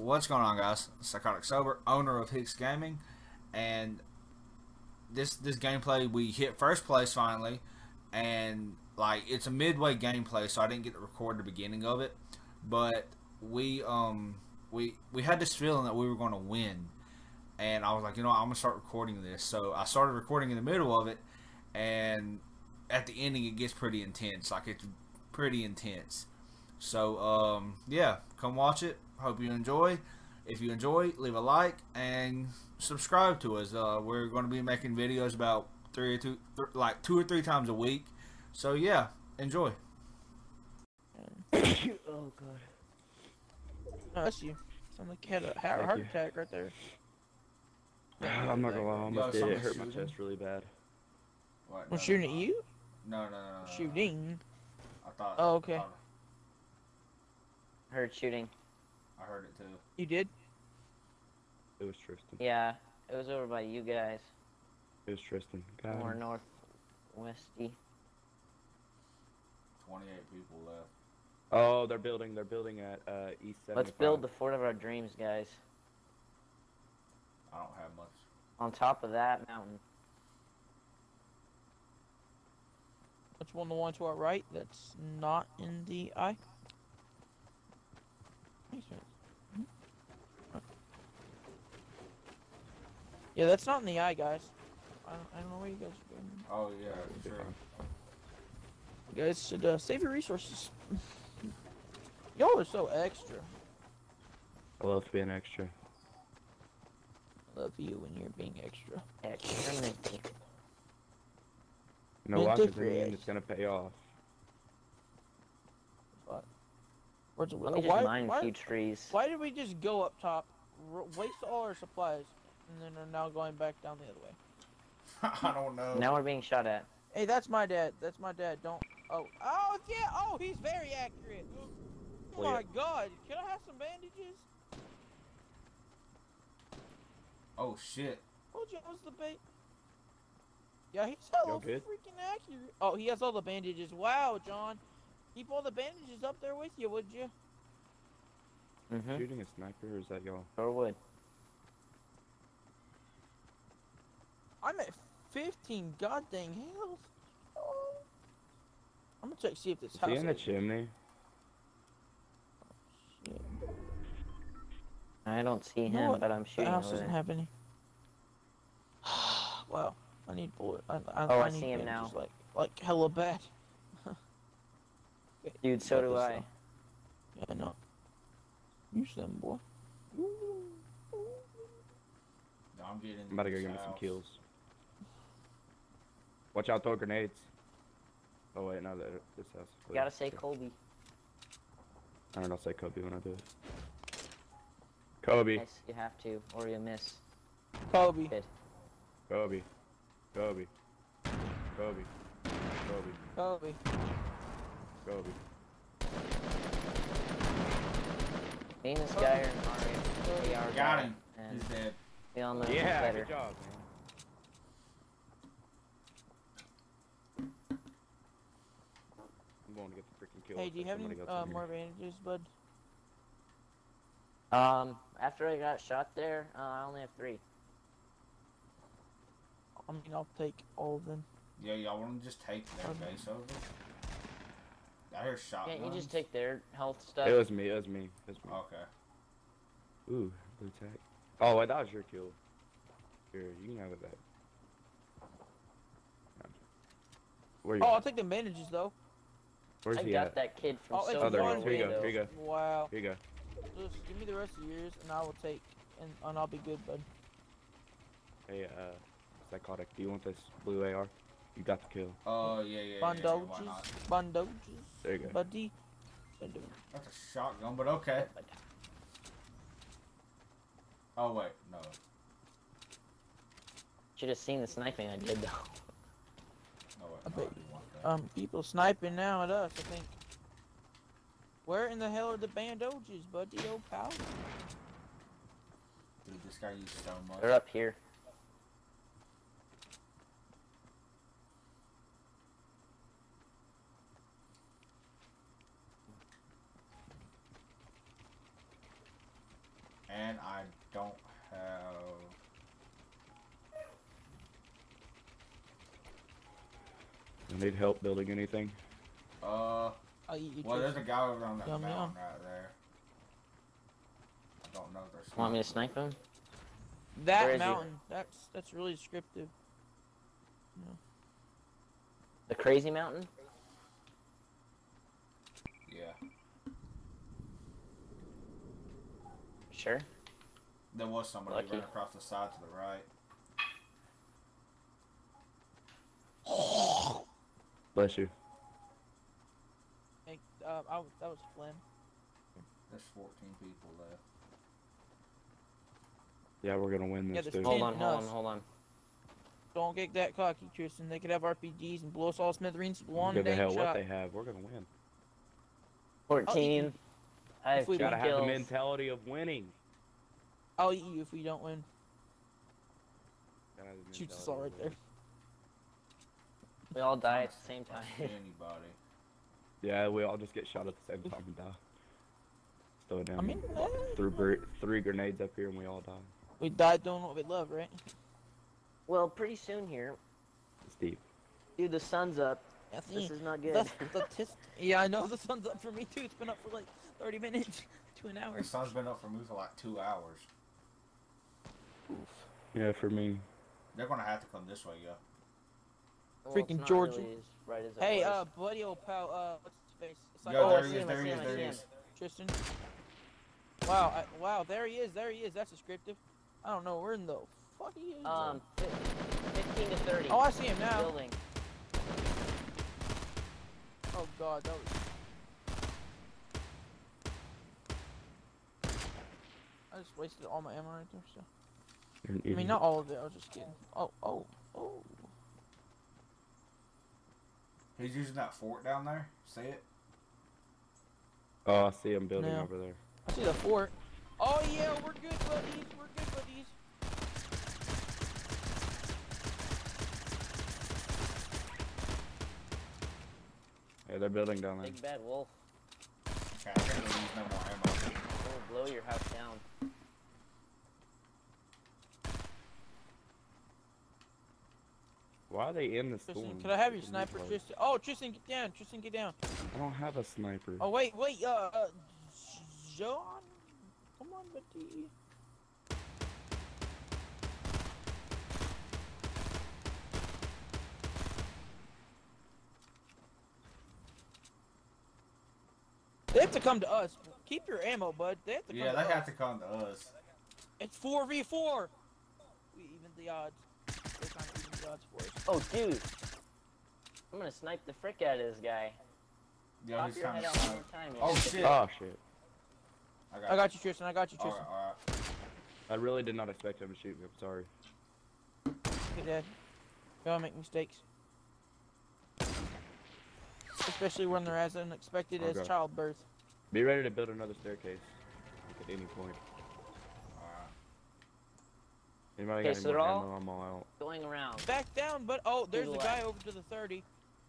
what's going on, guys? Psychotic Sober, owner of Hix Gaming, and this this gameplay we hit first place finally, and like it's a midway gameplay, so I didn't get to record the beginning of it, but we um we we had this feeling that we were going to win, and I was like, you know, I'm gonna start recording this. So I started recording in the middle of it, and at the ending it gets pretty intense. Like it's pretty intense. So um yeah, come watch it. Hope you enjoy. If you enjoy, leave a like and subscribe to us. Uh, we're going to be making videos about three or two, th like two or three times a week. So yeah, enjoy. oh god. No, that's you. Sound like you had a heart, heart you. attack right there. I'm not gonna lie, I almost did. It someone's hurt my chest really bad. What? I'm shooting at you? No, no, no, no, no. Shooting. I thought. Oh, okay. I, thought- Heard shooting. I heard it too. You did? It was Tristan. Yeah, it was over by you guys. It was Tristan. God. More northwesty. Twenty-eight people left. Oh, they're building. They're building at uh, East 75. Let's build the fort of our dreams, guys. I don't have much. On top of that mountain. Which one the one to our right that's not in the eye? Yeah, that's not in the eye, guys. I don't, I don't know where you guys are going. Oh yeah, It'll sure. You guys should uh, save your resources. Y'all are so extra. I love being extra. Love you when you're being extra. Extra minty. You know, Been watch it mean different. it's gonna pay off. Where's the Let me just why, mine why, a few trees. why did we just go up top, waste all our supplies, and then are now going back down the other way? I don't know. Now we're being shot at. Hey, that's my dad. That's my dad. Don't. Oh, oh yeah. Oh, he's very accurate. Oh Well, my God. Can I have some bandages? Oh shit. Told you was the bait. Yeah, he's hella freaking accurate. Oh, he has all the bandages. Wow, John. Keep all the bandages up there with you, would you? Mm-hmm. Shooting a sniper, or is that y'all? Or wood. I'm at 15 god dang health. Oh. I'm gonna check see if this Is house. he in the has- chimney? Shit. I don't see You know him, what? but I'm sure The house over doesn't there. have any. wow, I need bullet. I, I, Oh, I, I need see him now. Like, like hella bad. Dude, so do I. though. Yeah, I know. Use them, boy. I'm getting. I'm about to go get me some kills. Watch out, throw grenades. Oh wait, no, this house. You gotta say Okay. Colby. I don't know, say Kobe when I do it. Kobe, Yes, you have to, or you miss. Kobe. Good. Kobe, Kobe, Kobe, Kobe, Kobe. Kobe. Me and this guy are in Mario. We are Got him. He's dead. we all know Yeah, better. good job, man. Going to get the freaking kill. Hey, do you have any somebody gets uh, more here. bandages, bud? Um, after I got shot there, uh, I only have three. I mean, I'll take all of them. Yeah, y'all want to just take their Okay. base over? I hear shotguns. Can't you just take their health stuff? It was me, it was me, it was me. Okay. Ooh, blue tag. Oh, wait, that was your kill. Here, you can have it back. Where you? Oh, I'll take the bandages though. Where's I he got at? that kid from Oh, it's so Oh, there you far go. Here you go. Here you go. Wow. Here you go. Just give me the rest of yours, and I will take, and, and I'll be good, bud. Hey, uh, psychotic. Do you want this blue AR? You got the kill. Oh yeah, yeah, yeah. yeah, why Bandages, There you go. buddy. That's a shotgun, but okay. Oh wait, no. Should have seen the sniping I did though. No wait. I no, bet I do want that. Um, people sniping now at us. I think. Where in the hell are the bandages, buddy? old pal. Dude, this guy used so much. They're up here. And I don't have. I need help building anything. Uh, I'll you, well, there's a guy over on that mountain right there. I don't know if there's. Want me to snipe him? That That is he? mountain. That's that's really descriptive. The crazy mountain? Yeah, Sure. there was somebody Lucky. right across the side to the right. Bless you. Hey, uh, I, was- that was Flynn. There's 14 people left. Yeah, we're gonna win Yeah, this, there's dude. Hold on, hold on, hold on. Don't get that cocky, Tristan. They could have RPGs and blow us all smithereens with one Give the dang hell what they have. We're gonna win. 14. I have If we two. Gotta have the mentality of winning. I'll eat you if we don't win. Gotta have the Shoots us mentality all of there. Winning. We all die at the same time. Anybody. Yeah, we all just get shot at the same time and die. Just throw down. I mean, threw gr- three grenades up here and we all die. we died doing what we love, right? well, pretty soon here. It's deep. Dude, the sun's up. That's This is not good. That's the yeah, I know the sun's up for me too. It's been up for like 30 minutes to an hour. The sun's been up for me for like two hours. Yeah, for me. They're gonna have to come this way, yo. Well, Freaking it's Georgia. really as right as Hey, was. uh, buddy, old pal, uh, what's his face? It's like, Yo, oh, there I he is, him, I there see he him, is, I there see he him. is. Tristan. Wow, I, wow, there he is, there he is. That's descriptive. I don't know where in the fuck he is. Um, 15 to 30. oh, I see him now. Building. Oh god, that was. I just wasted all my ammo right there. So I mean, not all of it. I was just kidding. Oh, oh, oh. He's using that fort down there. See it? Oh, I see him building No. over there. I see the fort. Oh yeah, we're good buddies. We're good buddies. Hey, they're building down there. Big bad wolf. Okay, I can't really use no more ammo. Will blow your house down. Are they in the storm? Tristan, could I have your sniper. Tristan? Oh, Tristan, get down. Tristan, get down. I don't have a sniper. Oh wait, wait. Uh, uh John, come on, buddy. They have to come to us. Keep your ammo, bud. They have to come Yeah, to they us. have to come to us. It's 4v4. We even the odds. They're trying to even the odds for us. Oh, dude. I'm gonna snipe the frick out of this guy. Yo, Pop he's your trying head to. out snipe. one more time. Oh shit! Oh shit! I I got you, Tristan. I got you, Tristan. Alright, alright. I really did not expect him to shoot me. I'm sorry. Hey, Dad. We all make mistakes. Especially when they're as unexpected oh, as childbirth. Be ready to build another staircase at any point. Alright. Anybody Okay, got so any they're more all- ammo? I'm all out. Going around. Back down, but oh, there's the a guy over to the 30.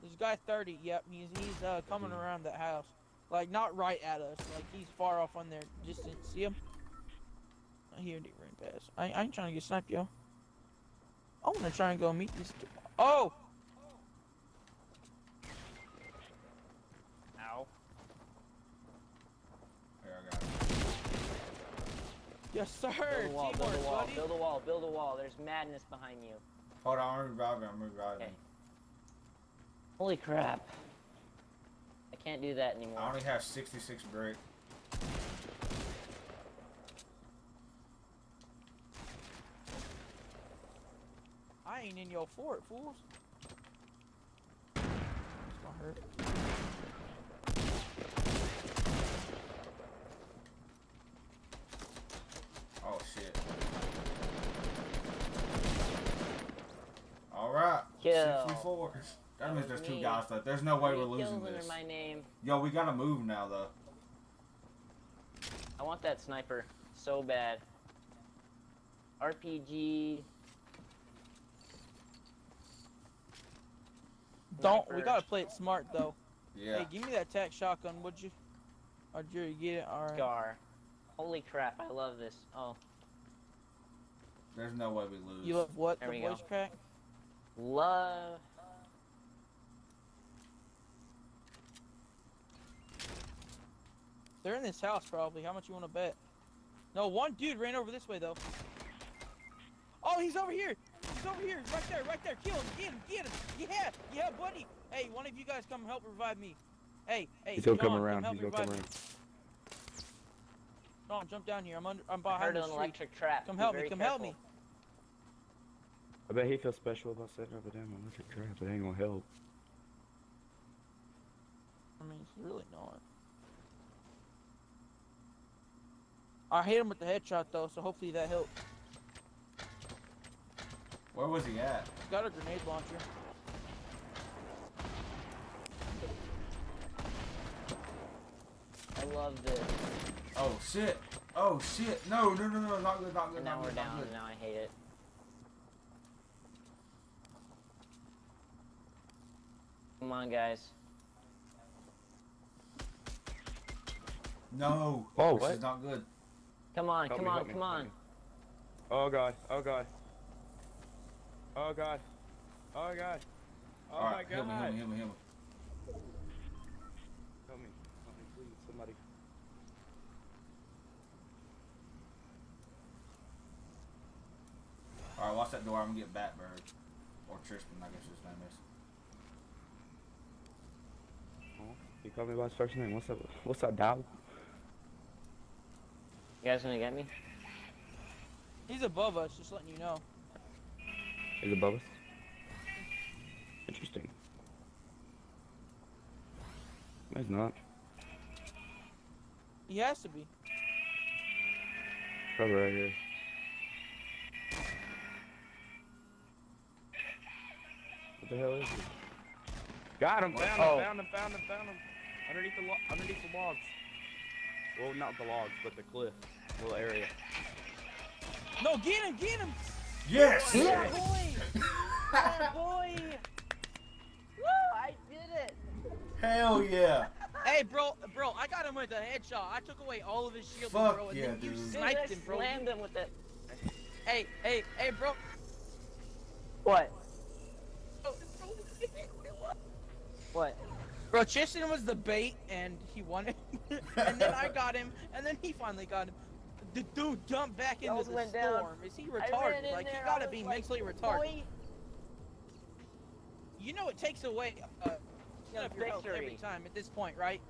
There's a guy 30. Yep, he's he's uh, coming Mhm. around that house. Like not right at us. Like he's far off on their distance. See him? I hear he ran past. I, I ain't trying to get sniped, yo. I want to try and go meet this. Oh, Ow. Here, I got it. Yes sir. Build a wall, build a wall, buddy. build a wall, build a wall. There's madness behind you. Hold on, I'm reviving. I'm reviving. Okay. Holy crap. I can't do that anymore. I only have 66 brick. I ain't in your fort, fools. It's gonna hurt. Oh shit. Alright. Kill. 64. That That means was there's two guys left. There's no way Three we're kills losing under this. my name. Yo, we gotta move now though. I want that sniper so bad. RPG. Don't. We gotta play it smart though. Yeah. Hey, give me that tac shotgun, would you? Or Jerry, get it. All right. Scar. Holy crap! I love this. Oh, There's no way we lose. You love what? There the we go. crack? Love. They're in this house probably. How much you want to bet? No, one dude ran over this way though. Oh, he's over here. He's over here. He's right there. Right there. Kill him. Get him. Get him. Yeah. Yeah, buddy. Hey, one of you guys come help revive me. Hey, hey. He's gonna come Sean, around. He's gonna come around. me. Sean, jump down here. I'm under. I'm I heard behind the an street. electric trap. Come Be help me. very Come help me. Careful. I bet he feels special about setting up a damn electric trap. It ain't gonna help. I mean, he's really not. I hit him with the headshot though, so hopefully that helped. Where was he at? He's got a grenade launcher. I love this. Oh shit! Oh shit! No, no, no, no, not good, not good, And now not we're good, down. And now I hate it. On, guys. No. Oh, this what? is not good. Come on, Help come me, on, help me, come on. Oh god. Oh god. Oh god. Oh god. Oh All my right, god. heal me, heal me, heal me, heal me. Help me. Help me, please. Somebody. All right, watch that door. I'm gonna get Batbird or Tristan. I guess his name is. He me by his first name. What's up? What's up, dog? You guys gonna get me? He's above us, just letting you know. He's above us. Interesting. No, he's not. He has to be. Probably right here. What the hell is he? Got him! Found Oh. him! Found him! Found him! Found him! Underneath the lo- underneath the logs. Well, not the logs, but the cliff, little area. No, get him, get him! Yes. Yeah, boy! yeah, oh, boy! Woo! I did it! Hell yeah. Hey, bro, bro, I got him with a headshot. I took away all of his shield, Fuck bro, and yeah, then you dude. Dude, sniped I him, bro. slammed him with it. Hey, hey, hey, bro. What? What? Bro, Tristan was the bait, and he won it. and then I got him, and then he finally got him. The dude jumped back into Those the went down. storm. Is he retarded? Like, there, he gotta be like, mentally retarded. Boy, You know it takes away uh, you your health every time at this point, right?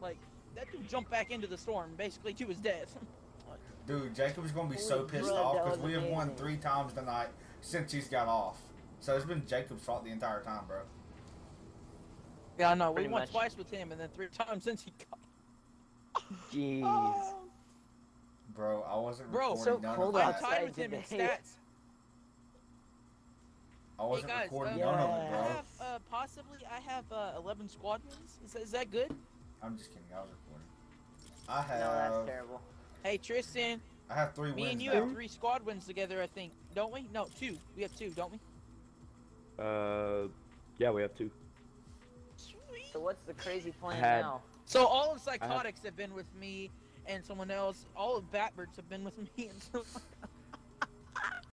Like, that dude jumped back into the storm, basically to his death. Dude, Jacob's gonna be so pissed crap, off because we have won three times tonight since he's got off. So it's been Jacob's fault the entire time, bro. Yeah, I know. We won much. twice with him, and then three times since he got. Jeez. Oh. Bro, I wasn't Bro, recording so none cold of I'm that. tied with him in stats. I wasn't hey guys, recording uh, none of it, I have uh, possibly I have uh, 11 squad wins. Is that good? I'm just kidding. I was recording. I have. No, that's terrible. Hey Tristan, I have three me wins and you now. have three squad wins together. I think, don't we? No, two. We have two, don't we? Uh, yeah, we have two. Sweet. So what's the crazy plan had- now? So all of psychotics have been with me and someone else. All of Batbirds have been with me and someone else.